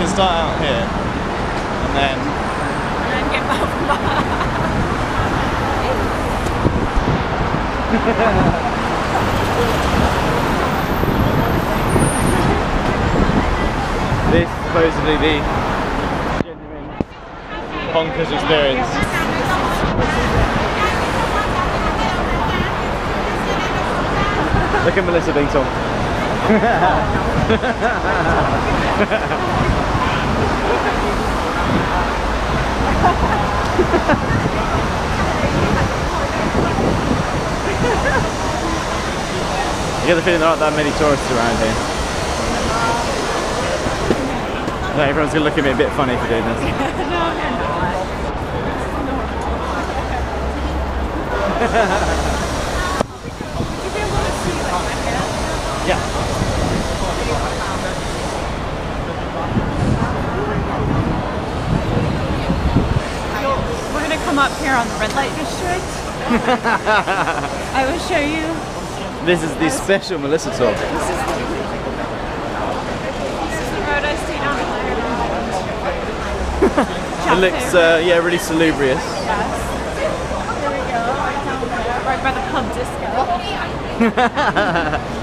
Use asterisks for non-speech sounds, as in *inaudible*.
can start out here, and then And then get back from behind. *laughs* this is supposedly the genuine bonkers experience. Look at Melissa being talked. *laughs* You get the feeling there aren't that many tourists around here. No, everyone's gonna look at me a bit funny for doing this. *laughs* *laughs* Yeah. We're gonna come up here on the red light district. *laughs* I will show you. This is the special Melissa tour. This is the, this is the road I stayed on It looks, uh, yeah, really salubrious. Yes. Here we go, there, right by the pub disco. *laughs*